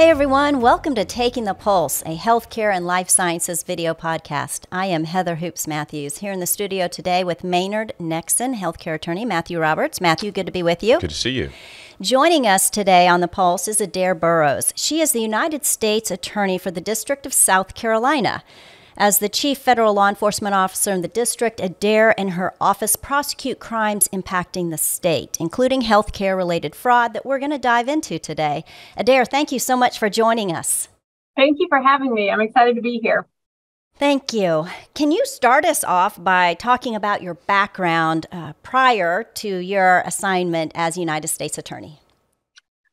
Hey everyone, welcome to Taking the Pulse, a healthcare and life sciences video podcast. I am Heather Hoops Matthews here in the studio today with Maynard Nexsen, healthcare attorney Matthew Roberts. Matthew, good to be with you. Good to see you. Joining us today on the Pulse is Adair Boroughs. She is the United States Attorney for the District of South Carolina. As the chief federal law enforcement officer in the district, Adair and her office prosecute crimes impacting the state, including healthcare related fraud that we're going to dive into today. Adair, thank you so much for joining us. Thank you for having me. I'm excited to be here. Thank you. Can you start us off by talking about your background uh, prior to your assignment as United States Attorney?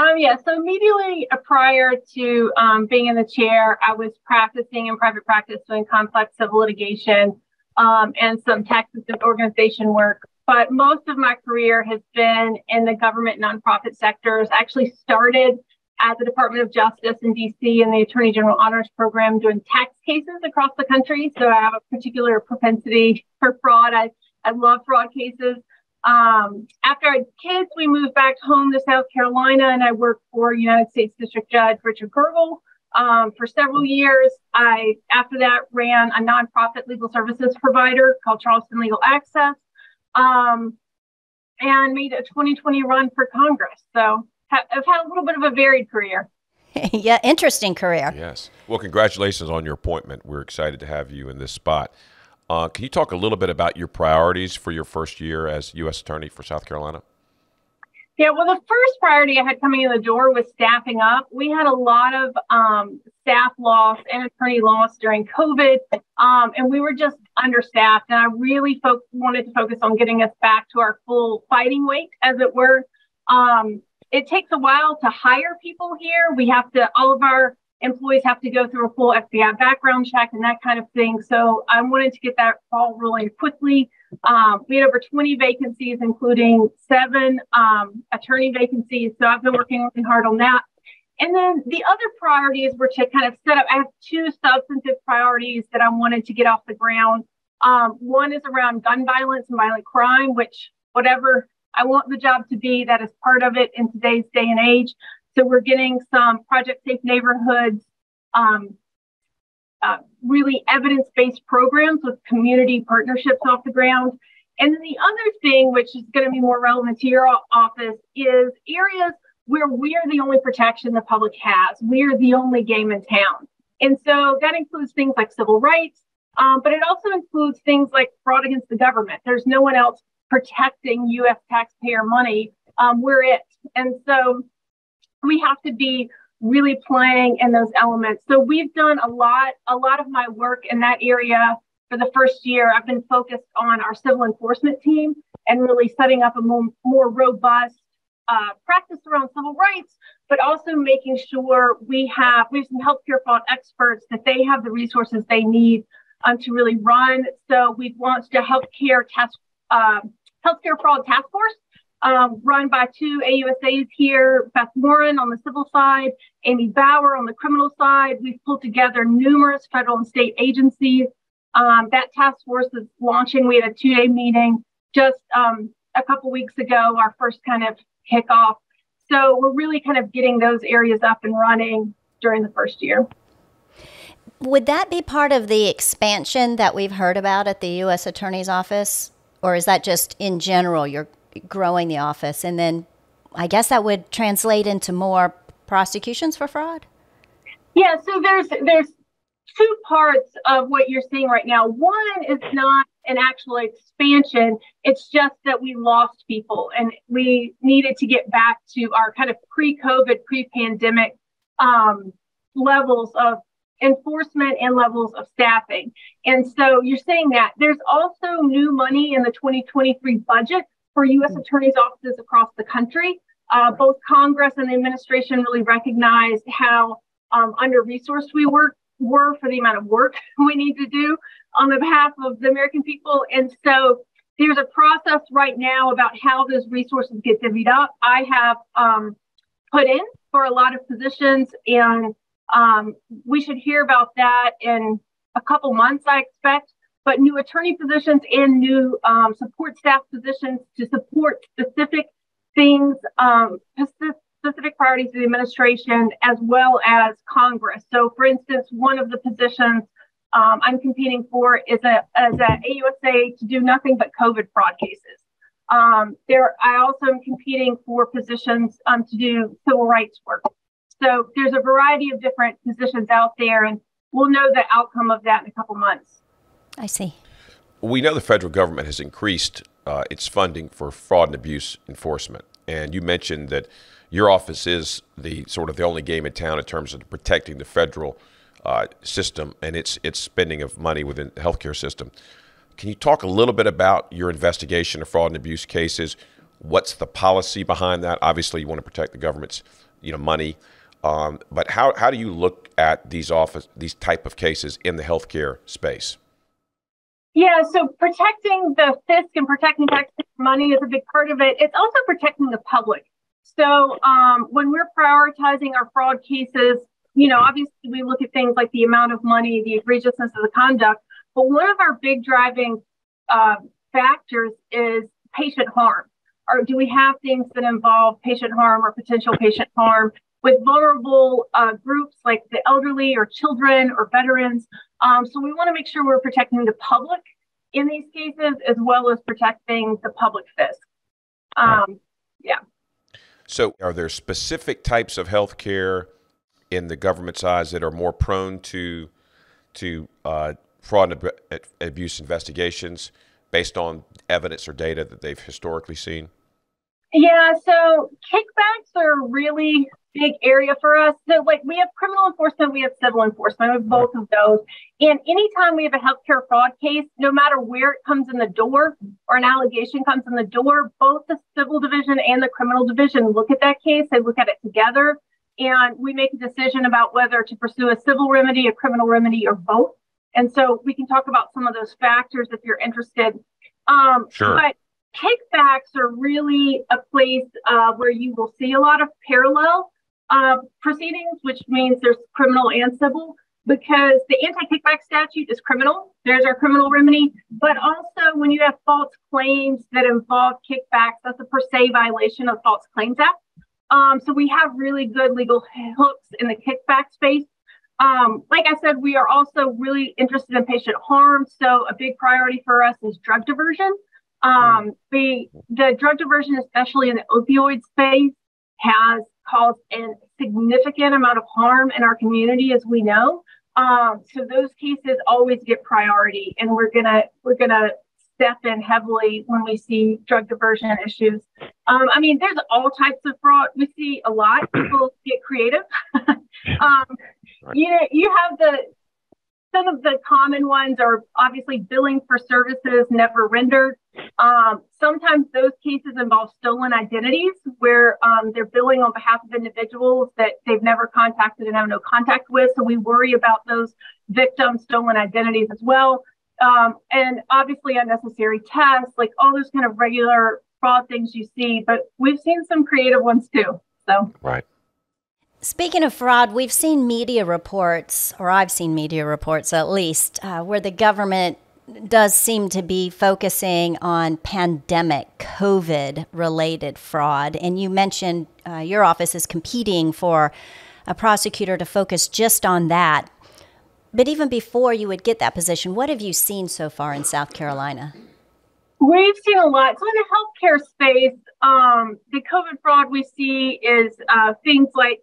Um, yeah, so immediately prior to um, being in the chair, I was practicing in private practice doing complex civil litigation um, and some tax exempt organization work. But most of my career has been in the government nonprofit sectors. I actually started at the Department of Justice in DC in the Attorney General Honors Program doing tax cases across the country. So I have a particular propensity for fraud. I, I love fraud cases. Um, after I had kids, we moved back home to South Carolina and I worked for United States District Judge Richard Gergel um, for several years. I, after that, ran a nonprofit legal services provider called Charleston Legal Access um, and made a 2020 run for Congress. So ha- I've had a little bit of a varied career. yeah, interesting career. Yes. Well, congratulations on your appointment. We're excited to have you in this spot. Uh, can you talk a little bit about your priorities for your first year as U.S. Attorney for South Carolina? Yeah, well, the first priority I had coming in the door was staffing up. We had a lot of um, staff loss and attorney loss during COVID, um, and we were just understaffed. And I really fo- wanted to focus on getting us back to our full fighting weight, as it were. Um, it takes a while to hire people here. We have to, all of our employees have to go through a full FBI background check and that kind of thing. So I wanted to get that ball rolling quickly. Um, we had over 20 vacancies, including seven um, attorney vacancies. So I've been working really hard on that. And then the other priorities were to kind of set up, I have two substantive priorities that I wanted to get off the ground. Um, one is around gun violence and violent crime, which whatever I want the job to be, that is part of it in today's day and age. So we're getting some Project Safe Neighborhoods, um, uh, really evidence-based programs with community partnerships off the ground. And then the other thing, which is going to be more relevant to your office, is areas where we're the only protection the public has. We're the only game in town. And so that includes things like civil rights, um, but it also includes things like fraud against the government. There's no one else protecting US taxpayer money. Um, we're it. And so we have to be really playing in those elements. So we've done a lot, a lot of my work in that area for the first year. I've been focused on our civil enforcement team and really setting up a more, more robust uh, practice around civil rights, but also making sure we have we have some healthcare fraud experts that they have the resources they need um, to really run. So we've launched a healthcare task uh, healthcare fraud task force um, run by two AUSAs here, Beth Warren on the civil side, Amy Bauer on the criminal side. We've pulled together numerous federal and state agencies. Um, that task force is launching. We had a two day meeting just um, a couple weeks ago, our first kind of kickoff. So we're really kind of getting those areas up and running during the first year. Would that be part of the expansion that we've heard about at the U.S. Attorney's Office? Or is that just in general you're growing the office, and then I guess that would translate into more prosecutions for fraud. Yeah, so there's there's two parts of what you're seeing right now. One is not an actual expansion; it's just that we lost people, and we needed to get back to our kind of pre-COVID, pre-pandemic um, levels of enforcement and levels of staffing. And so you're saying that there's also new money in the 2023 budget for U.S. attorneys' offices across the country. Uh, both Congress and the administration really recognized how um, under resourced we were, were for the amount of work we need to do on the behalf of the American people. And so there's a process right now about how those resources get divvied up. I have um, put in for a lot of positions, and um, we should hear about that in a couple months, I expect but new attorney positions and new um, support staff positions to support specific things, um, specific priorities of the administration as well as Congress. So, for instance, one of the positions um, I'm competing for is a as a AUSA to do nothing but COVID fraud cases. Um, there, I also am competing for positions um, to do civil rights work. So there's a variety of different positions out there, and we'll know the outcome of that in a couple months. I see. We know the federal government has increased uh, its funding for fraud and abuse enforcement, and you mentioned that your office is the sort of the only game in town in terms of protecting the federal uh, system and its its spending of money within the healthcare system. Can you talk a little bit about your investigation of fraud and abuse cases? What's the policy behind that? Obviously, you want to protect the government's you know money, um, but how how do you look at these office these type of cases in the healthcare space? Yeah, so protecting the fisc and protecting taxpayer money is a big part of it. It's also protecting the public. So um, when we're prioritizing our fraud cases, you know, obviously we look at things like the amount of money, the egregiousness of the conduct, but one of our big driving uh, factors is patient harm. Or do we have things that involve patient harm or potential patient harm with vulnerable uh, groups like the elderly or children or veterans? Um, so we want to make sure we're protecting the public in these cases as well as protecting the public fisc. Um, yeah. So, are there specific types of health care in the government's eyes that are more prone to to uh, fraud and ab- abuse investigations based on evidence or data that they've historically seen? Yeah, so kickbacks are a really big area for us. So, like, we have criminal enforcement, we have civil enforcement, we have both of those. And anytime we have a healthcare fraud case, no matter where it comes in the door or an allegation comes in the door, both the civil division and the criminal division look at that case, they look at it together and we make a decision about whether to pursue a civil remedy, a criminal remedy, or both. And so we can talk about some of those factors if you're interested. Um, sure. But kickbacks are really a place uh, where you will see a lot of parallel uh, proceedings, which means there's criminal and civil, because the anti kickback statute is criminal. There's our criminal remedy. But also, when you have false claims that involve kickbacks, that's a per se violation of False Claims Act. Um, so we have really good legal hooks in the kickback space. Um, like I said, we are also really interested in patient harm. So a big priority for us is drug diversion. Um, the, the drug diversion, especially in the opioid space, has caused a significant amount of harm in our community, as we know. Um, so those cases always get priority, and we're gonna we're gonna step in heavily when we see drug diversion issues. Um, I mean, there's all types of fraud. We see a lot. People get creative. um, you know, you have the some of the common ones are obviously billing for services never rendered. Um, sometimes those cases involve stolen identities where um, they're billing on behalf of individuals that they've never contacted and have no contact with. So we worry about those victims' stolen identities as well. Um, and obviously unnecessary tests, like all those kind of regular fraud things you see, but we've seen some creative ones too. So right. Speaking of fraud, we've seen media reports, or I've seen media reports at least, uh, where the government does seem to be focusing on pandemic COVID related fraud. And you mentioned uh, your office is competing for a prosecutor to focus just on that. But even before you would get that position, what have you seen so far in South Carolina? We've seen a lot. So in the healthcare space, um, the COVID fraud we see is uh, things like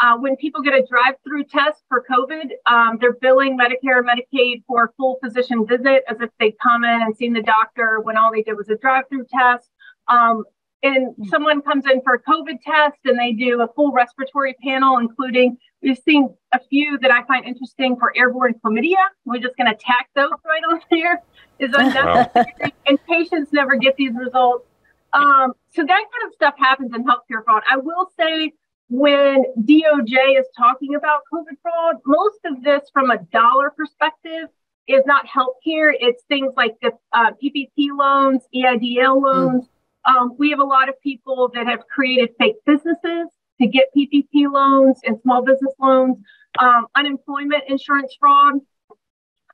uh, when people get a drive-through test for COVID, um, they're billing Medicare and Medicaid for a full physician visit as if they come in and seen the doctor when all they did was a drive-through test. Um, and someone comes in for a COVID test and they do a full respiratory panel, including we've seen a few that I find interesting for airborne chlamydia. We're just going to tack those right on there. Is unnecessary, wow. and patients never get these results. Um, so that kind of stuff happens in healthcare fraud. I will say when DOJ is talking about COVID fraud, most of this from a dollar perspective is not healthcare. It's things like the uh, PPP loans, EIDL loans. Mm. Um, we have a lot of people that have created fake businesses to get PPP loans and small business loans, um, unemployment insurance fraud.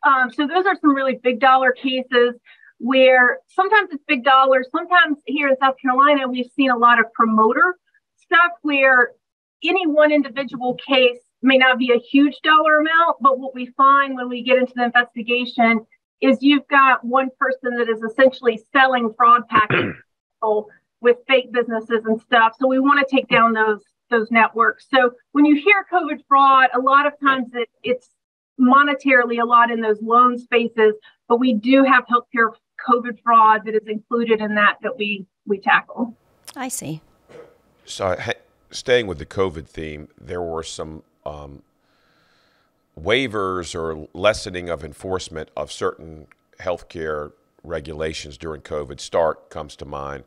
Um, so those are some really big dollar cases where sometimes it's big dollars. Sometimes here in South Carolina, we've seen a lot of promoter stuff where any one individual case may not be a huge dollar amount, but what we find when we get into the investigation is you've got one person that is essentially selling fraud packages with fake businesses and stuff. So we want to take down those those networks. So when you hear COVID fraud, a lot of times it, it's monetarily a lot in those loan spaces, but we do have healthcare COVID fraud that is included in that that we we tackle. I see. So, staying with the COVID theme, there were some um, waivers or lessening of enforcement of certain healthcare regulations during COVID. Stark comes to mind,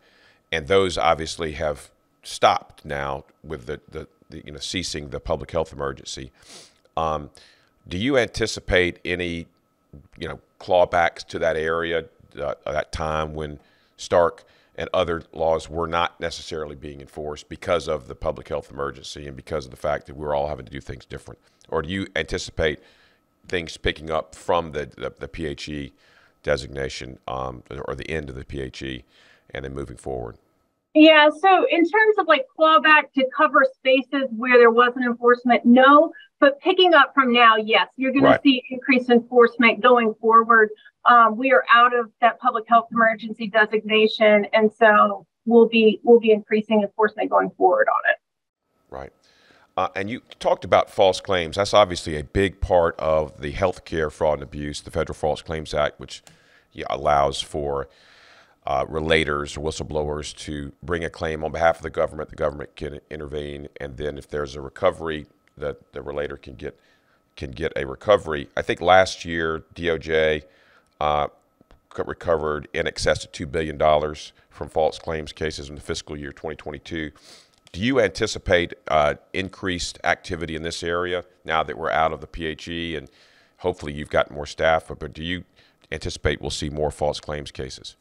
and those obviously have stopped now with the, the, the you know ceasing the public health emergency. Um, do you anticipate any you know clawbacks to that area uh, that time when Stark and other laws were not necessarily being enforced because of the public health emergency and because of the fact that we we're all having to do things different? Or do you anticipate things picking up from the, the, the PHE designation um, or the end of the PHE and then moving forward? Yeah, so in terms of like clawback to cover spaces where there wasn't enforcement, no. But picking up from now, yes, you're going right. to see increased enforcement going forward. Um, we are out of that public health emergency designation, and so we'll be we'll be increasing enforcement going forward on it. Right. Uh, and you talked about false claims. That's obviously a big part of the healthcare fraud and abuse, the Federal False Claims Act, which yeah, allows for uh, relators or whistleblowers to bring a claim on behalf of the government. The government can intervene, and then if there's a recovery, that the relator can get can get a recovery. I think last year DOJ uh, recovered in excess of two billion dollars from false claims cases in the fiscal year 2022. Do you anticipate uh, increased activity in this area now that we're out of the PHE and hopefully you've got more staff? But do you anticipate we'll see more false claims cases?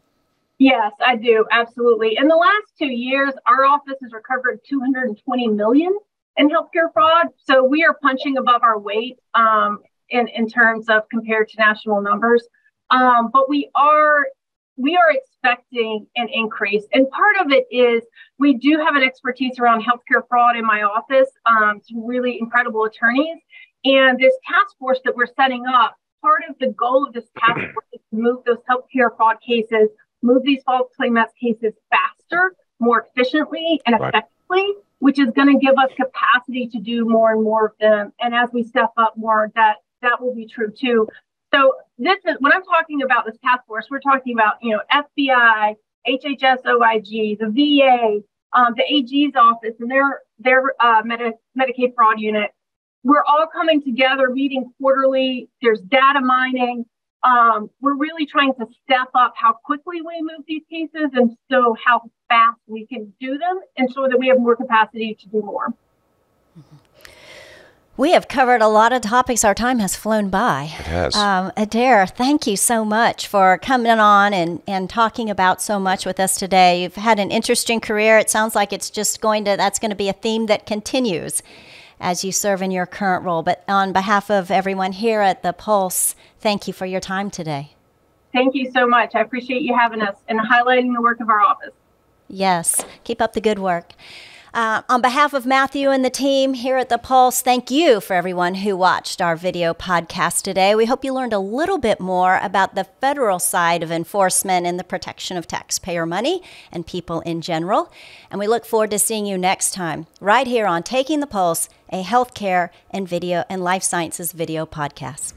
Yes, I do. Absolutely. In the last two years, our office has recovered 220 million in healthcare fraud. So we are punching above our weight um, in, in terms of compared to national numbers. Um, but we are we are expecting an increase. And part of it is we do have an expertise around healthcare fraud in my office, um, some really incredible attorneys. And this task force that we're setting up, part of the goal of this task force is to move those healthcare fraud cases move these false claimants cases faster, more efficiently, and effectively, right. which is going to give us capacity to do more and more of them. And as we step up more, that that will be true too. So this is when I'm talking about this task force, we're talking about you know FBI, HHS, OIG, the VA, um, the AG's office, and their their uh, Medi- Medicaid fraud unit. We're all coming together, meeting quarterly. There's data mining um, we're really trying to step up how quickly we move these cases and so how fast we can do them and so that we have more capacity to do more. We have covered a lot of topics. Our time has flown by. It has. Um, Adair, thank you so much for coming on and, and talking about so much with us today. You've had an interesting career. It sounds like it's just going to, that's going to be a theme that continues as you serve in your current role. But on behalf of everyone here at the Pulse, thank you for your time today. Thank you so much. I appreciate you having us and highlighting the work of our office. Yes, keep up the good work. Uh, on behalf of Matthew and the team here at The Pulse, thank you for everyone who watched our video podcast today. We hope you learned a little bit more about the federal side of enforcement and the protection of taxpayer money and people in general. And we look forward to seeing you next time, right here on Taking the Pulse, a healthcare and video and life sciences video podcast.